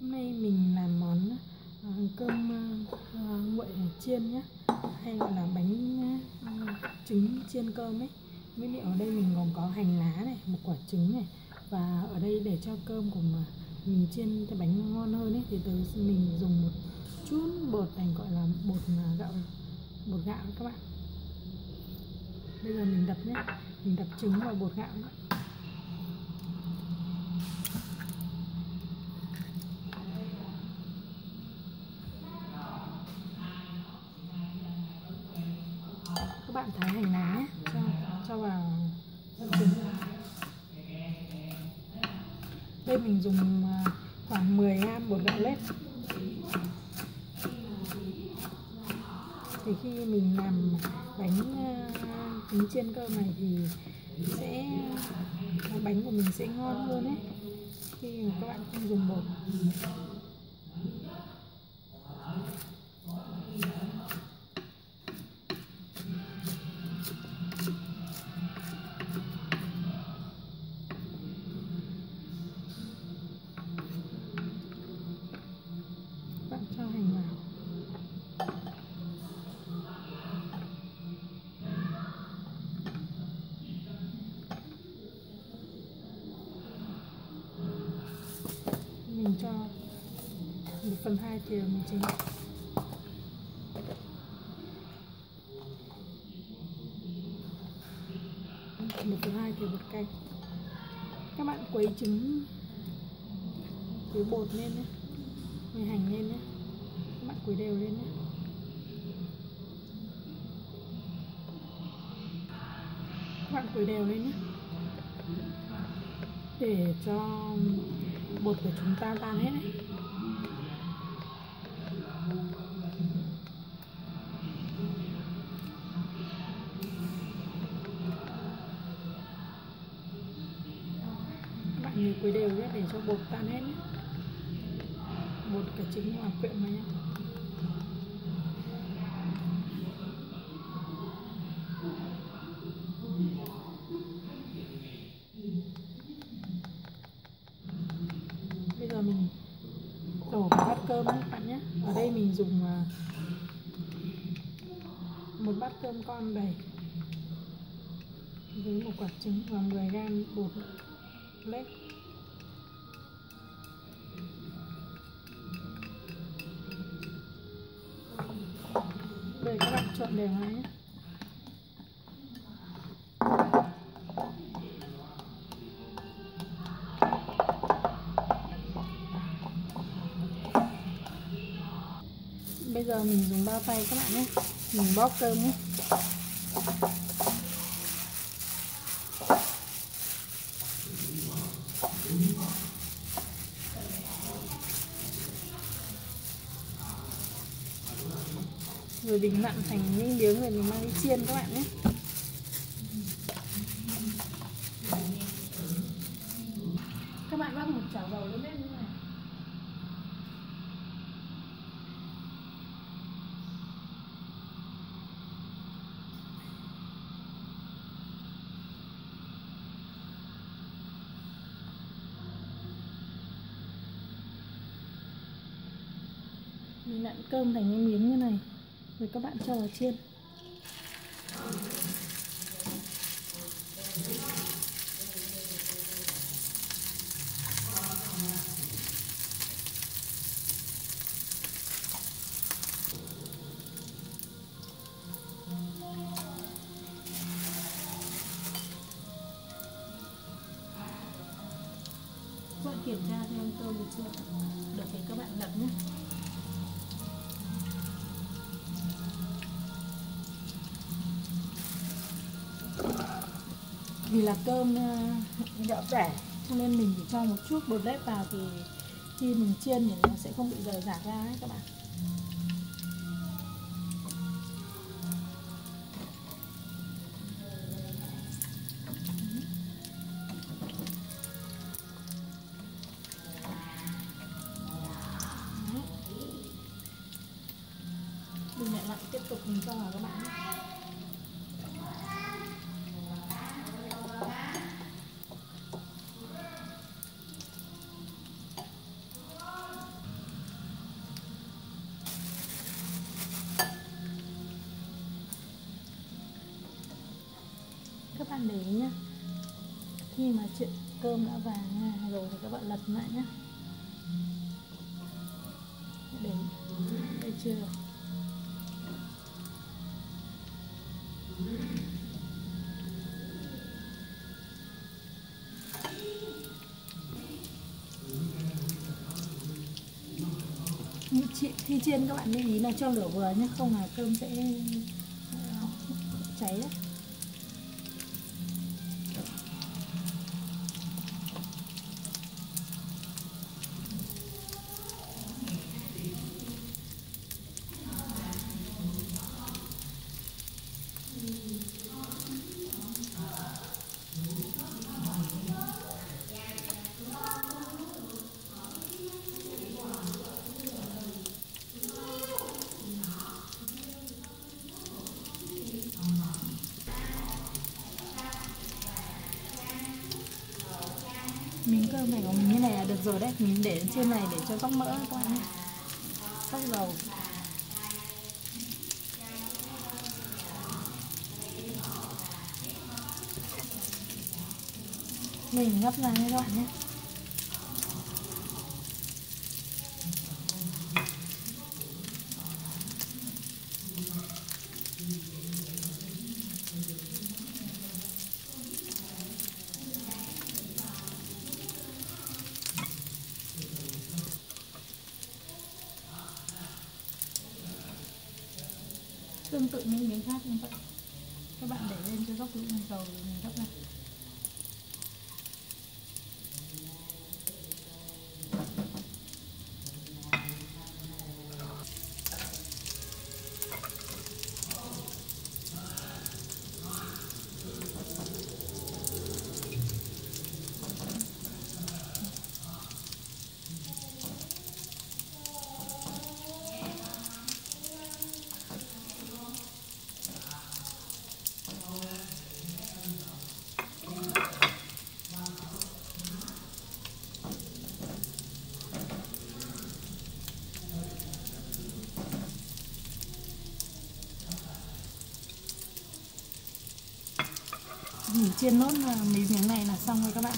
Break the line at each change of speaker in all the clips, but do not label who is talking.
Hôm nay mình làm món ờ, cơm ờ, nguội chiên nhé Hay gọi là bánh ờ, trứng chiên cơm ấy. Nguyên liệu ở đây mình gồm có hành lá này, một quả trứng này. Và ở đây để cho cơm của mình chiên cái bánh ngon hơn ấy Thì từ mình dùng một chút bột này gọi là bột gạo bột gạo các bạn. Bây giờ mình đập nhé Mình đập trứng vào bột gạo nữa các bạn thái hành lá cho cho vào trứng đây mình dùng à, khoảng 10 gram bột gạo lết. Thì khi mình làm bánh à, trứng chiên cơm này thì sẽ à, bánh của mình sẽ ngon hơn đấy khi mà các bạn không dùng bột. Bạn cho hành vào mình cho một phần hai thìa mình chính. Một phần hai thìa bột canh các bạn quấy trứng, quấy bột lên nhé. Quấy hành lên nhé các đều lên nhé. Các bạn quấy đều lên nhé. Để cho bột của chúng ta tan hết đấy. Các bạn nhớ quấy đều nhé, để cho bột tan hết nhé. Bột cả trứng và quyện vào nhé bây giờ mình đổ vào bát cơm nhé các bạn nhé ở đây mình dùng à, một bát cơm con đầy với một quả trứng và 10 gram bột lết Đây, các bạn trộn đều vào nhé. Giờ mình dùng bao tay các bạn nhé. Mình bóp cơm nhé. Rồi mình nặn thành những miếng rồi mình mang đi chiên các bạn nhé Các bạn bắt một chảo dầu lên bếp như này nặn cơm thành những miếng như này, rồi các bạn cho vào chiên. Các bạn kiểm tra xem cơm được chưa? Được thì các bạn lật nhé. Vì là cơm ờ, rẻ cho nên mình chỉ cho một chút bột nếp vào thì khi mình chiên thì nó sẽ không bị rời rạc ra ấy các bạn Đấy. mình lại lại tiếp tục mình cho vào các bạn bạn để ý nhá. Khi mà chuyện cơm đã vàng rồi thì các bạn lật lại nhé để, đây chưa khi chiên các bạn lưu ý là cho lửa vừa nhé không là cơm sẽ ờ, cháy đấy miếng này của mình như này là được rồi đấy. Mình để trên này để cho góc mỡ các bạn nhé. Góc dầu. Mình gấp ra các bạn nhé. Tương tự những miếng khác như vậy các bạn để lên cho góc lũ dầu mình gấp ra mình chiên nốt à, mì miếng này là xong rồi các bạn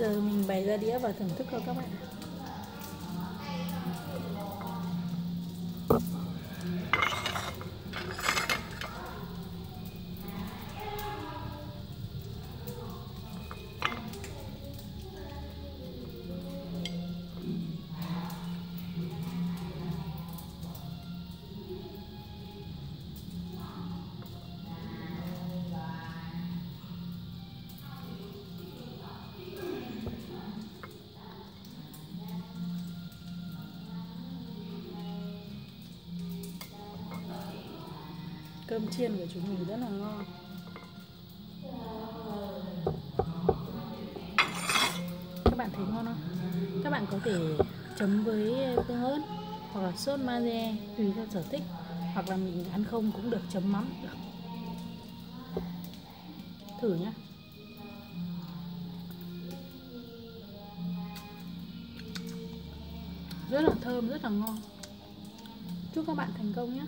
giờ mình bày ra đĩa và thưởng thức thôi các bạn cơm chiên của chúng mình rất là ngon. Các bạn thấy ngon không? Các bạn có thể chấm với tương ớt hoặc là sốt maze tùy theo sở thích, hoặc là mình ăn không cũng được chấm mắm. Được thử nhé rất là thơm, rất là ngon. Chúc các bạn thành công nhé